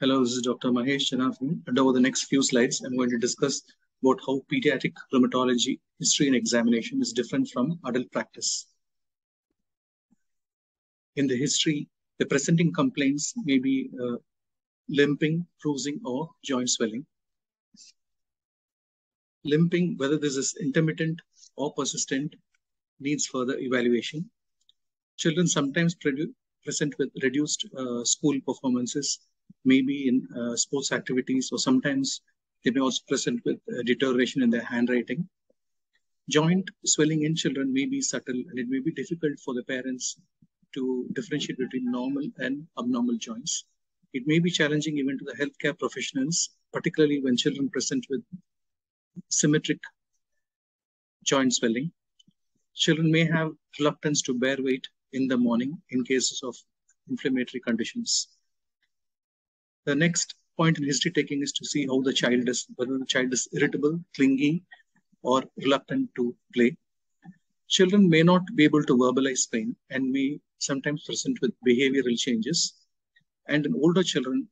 Hello, this is Dr. Mahesh Janathan. And over the next few slides, I'm going to discuss about how pediatric rheumatology history and examination is different from adult practice. In the history, the presenting complaints may be uh, limping, bruising, or joint swelling. Limping, whether this is intermittent or persistent, needs further evaluation. Children sometimes present with reduced uh, school performances maybe in uh, sports activities, or sometimes they may also present with uh, deterioration in their handwriting. Joint swelling in children may be subtle and it may be difficult for the parents to differentiate between normal and abnormal joints. It may be challenging even to the healthcare professionals, particularly when children present with symmetric joint swelling. Children may have reluctance to bear weight in the morning in cases of inflammatory conditions. The next point in history taking is to see how the child is, whether the child is irritable, clingy, or reluctant to play. Children may not be able to verbalize pain and may sometimes present with behavioral changes. And in older children,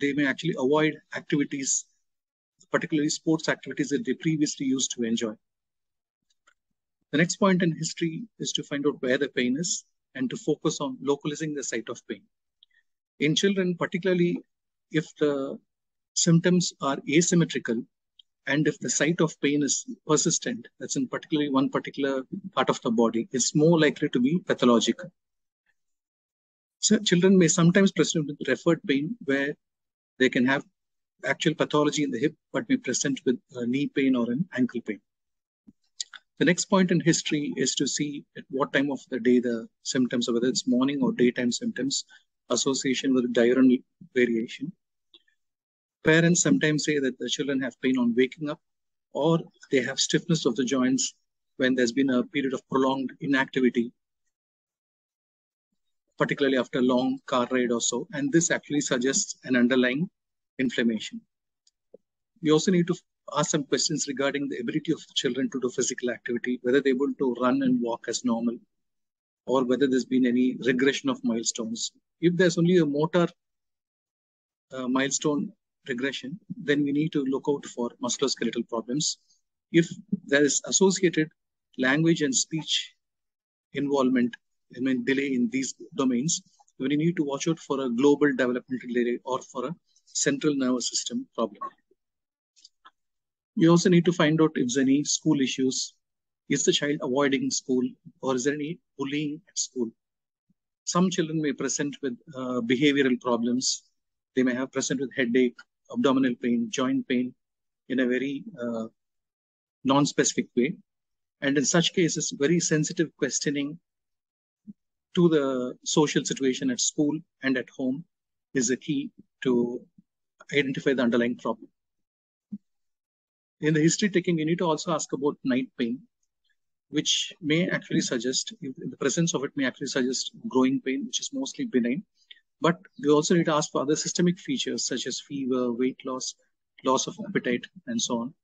they may actually avoid activities, particularly sports activities that they previously used to enjoy. The next point in history is to find out where the pain is and to focus on localizing the site of pain. In children, particularly if the symptoms are asymmetrical and if the site of pain is persistent, that's in particularly one particular part of the body, it's more likely to be pathological. So children may sometimes present with referred pain where they can have actual pathology in the hip, but be present with knee pain or an ankle pain. The next point in history is to see at what time of the day the symptoms, whether it's morning or daytime symptoms, association with diurnal variation. Parents sometimes say that the children have pain on waking up or they have stiffness of the joints when there's been a period of prolonged inactivity, particularly after a long car ride or so. And this actually suggests an underlying inflammation. We also need to ask some questions regarding the ability of the children to do physical activity, whether they're able to run and walk as normal, or whether there's been any regression of milestones. If there's only a motor uh, milestone regression, then we need to look out for musculoskeletal problems. If there is associated language and speech involvement, I mean delay in these domains, then we need to watch out for a global developmental delay or for a central nervous system problem. We also need to find out if there's any school issues. Is the child avoiding school or is there any bullying at school? Some children may present with uh, behavioral problems. They may have present with headache, abdominal pain, joint pain in a very uh, non-specific way. And in such cases, very sensitive questioning to the social situation at school and at home is a key to identify the underlying problem. In the history taking, you need to also ask about night pain which may actually suggest, the presence of it may actually suggest growing pain, which is mostly benign. But we also need to ask for other systemic features such as fever, weight loss, loss of appetite, and so on.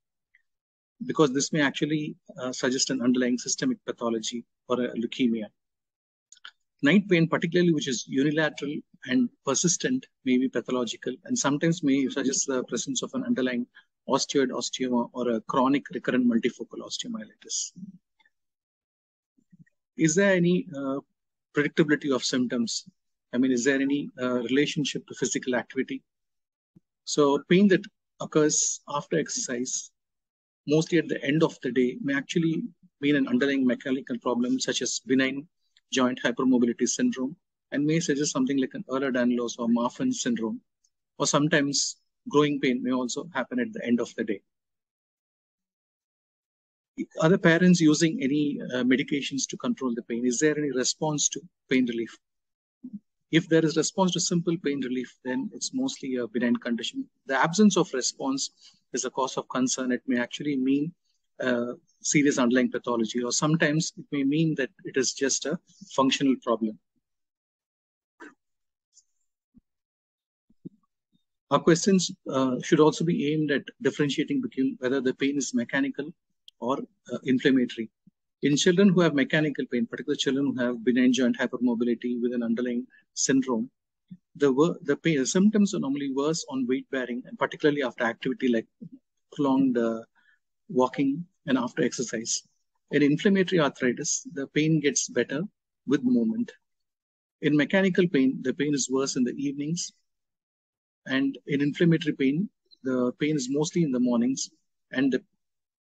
Because this may actually uh, suggest an underlying systemic pathology or a leukemia. Night pain, particularly which is unilateral and persistent, may be pathological and sometimes may suggest the presence of an underlying osteoid osteoma or a chronic recurrent multifocal osteomyelitis is there any uh, predictability of symptoms? I mean, is there any uh, relationship to physical activity? So pain that occurs after exercise, mostly at the end of the day, may actually mean an underlying mechanical problem such as benign joint hypermobility syndrome and may suggest something like an Ehlers-Danlos or Marfan syndrome. Or sometimes growing pain may also happen at the end of the day are the parents using any uh, medications to control the pain? Is there any response to pain relief? If there is response to simple pain relief, then it's mostly a benign condition. The absence of response is a cause of concern. It may actually mean uh, serious underlying pathology, or sometimes it may mean that it is just a functional problem. Our questions uh, should also be aimed at differentiating between whether the pain is mechanical or uh, inflammatory. In children who have mechanical pain, particularly children who have benign joint hypermobility with an underlying syndrome, the the pain the symptoms are normally worse on weight bearing and particularly after activity like prolonged uh, walking and after exercise. In inflammatory arthritis, the pain gets better with movement. In mechanical pain, the pain is worse in the evenings. And in inflammatory pain, the pain is mostly in the mornings and the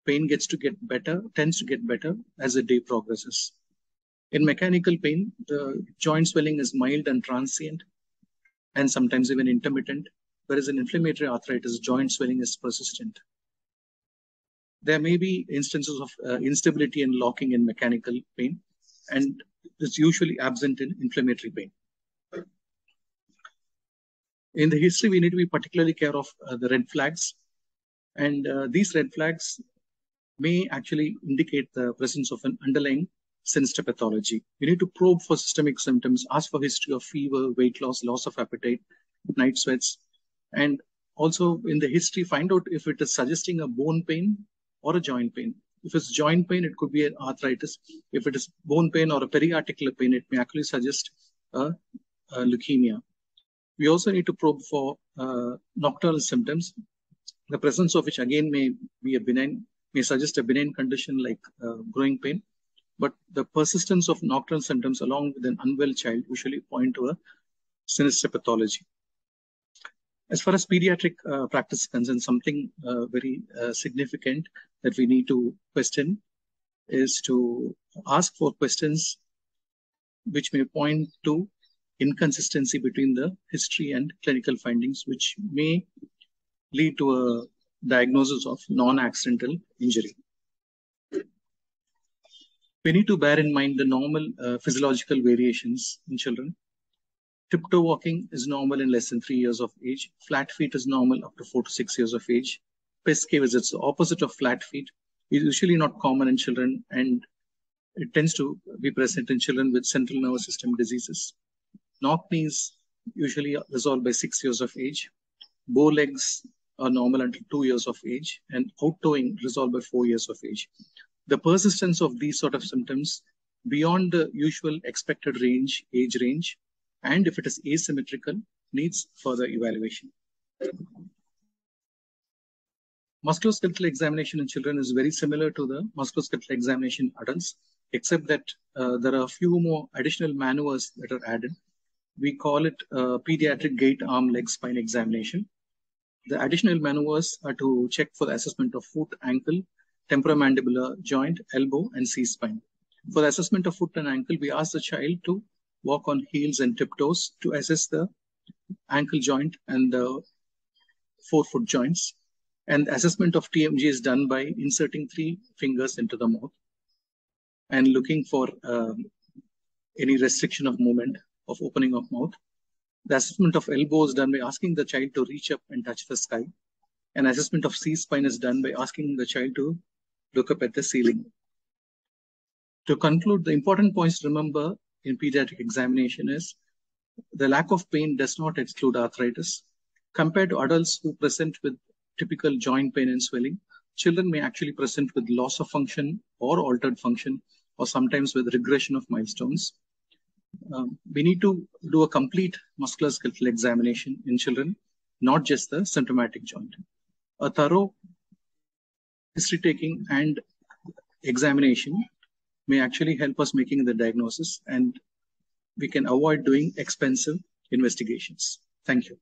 pain gets to get better, tends to get better as the day progresses. In mechanical pain, the joint swelling is mild and transient and sometimes even intermittent, whereas in inflammatory arthritis, joint swelling is persistent. There may be instances of uh, instability and locking in mechanical pain, and it's usually absent in inflammatory pain. In the history, we need to be particularly care of uh, the red flags. And uh, these red flags may actually indicate the presence of an underlying sinister pathology. You need to probe for systemic symptoms, ask for history of fever, weight loss, loss of appetite, night sweats, and also in the history, find out if it is suggesting a bone pain or a joint pain. If it's joint pain, it could be an arthritis. If it is bone pain or a periarticular pain, it may actually suggest a, a leukemia. We also need to probe for uh, nocturnal symptoms, the presence of which again may be a benign, may suggest a benign condition like uh, growing pain, but the persistence of nocturnal symptoms along with an unwell child usually point to a sinister pathology. As far as pediatric uh, practice is concerned, something uh, very uh, significant that we need to question is to ask for questions which may point to inconsistency between the history and clinical findings, which may lead to a diagnosis of non-accidental injury. We need to bear in mind the normal uh, physiological variations in children. Tiptoe walking is normal in less than three years of age. Flat feet is normal up to four to six years of age. Pes cavus, the opposite of flat feet, is usually not common in children and it tends to be present in children with central nervous system diseases. Knock knees usually resolve by six years of age. Bow legs are normal until two years of age, and out toeing resolve by four years of age. The persistence of these sort of symptoms beyond the usual expected range, age range, and if it is asymmetrical, needs further evaluation. Musculoskeletal examination in children is very similar to the musculoskeletal examination in adults, except that uh, there are a few more additional maneuvers that are added we call it pediatric gait arm leg spine examination. The additional maneuvers are to check for the assessment of foot, ankle, temporomandibular joint, elbow, and C-spine. For the assessment of foot and ankle, we ask the child to walk on heels and tiptoes to assess the ankle joint and the forefoot joints. And the assessment of TMJ is done by inserting three fingers into the mouth and looking for um, any restriction of movement of opening of mouth. The assessment of elbow is done by asking the child to reach up and touch the sky. An assessment of C-spine is done by asking the child to look up at the ceiling. To conclude, the important points to remember in pediatric examination is the lack of pain does not exclude arthritis. Compared to adults who present with typical joint pain and swelling, children may actually present with loss of function or altered function, or sometimes with regression of milestones um, we need to do a complete musculoskeletal examination in children, not just the symptomatic joint. A thorough history taking and examination may actually help us making the diagnosis and we can avoid doing expensive investigations. Thank you.